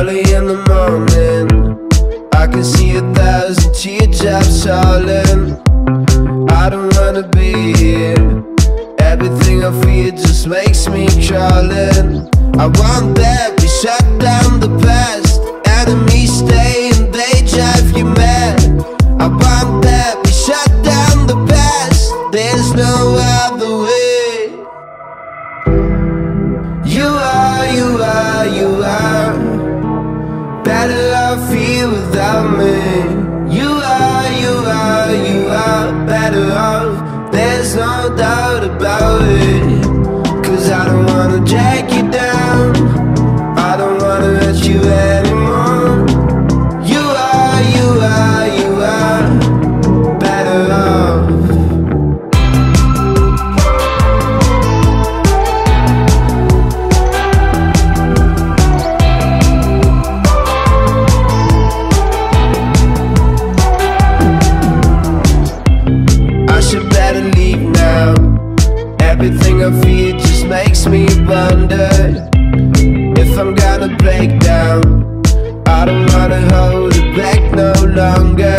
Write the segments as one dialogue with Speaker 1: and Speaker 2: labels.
Speaker 1: Early in the morning, I can see a thousand teardrops falling. I don't wanna be here. Better off here without me. You are, you are, you are better off. There's no doubt about it. Everything I feel just makes me wonder if I'm gonna break down. I don't wanna hold it back no longer.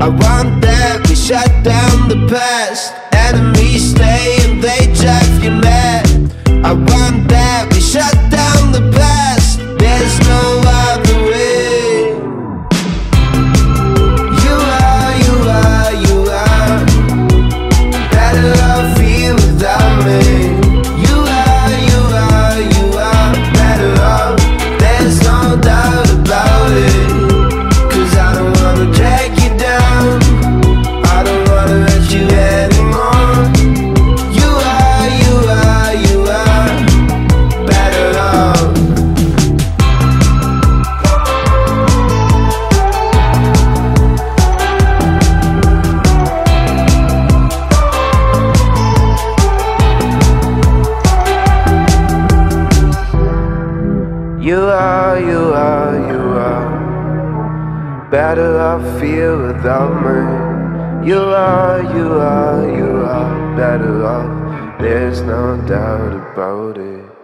Speaker 1: I want that we shut down the past. Enemies stay and they drive you mad. I want You are, you are, you are better off here without me. You are, you are, you are better off. There's no doubt about it.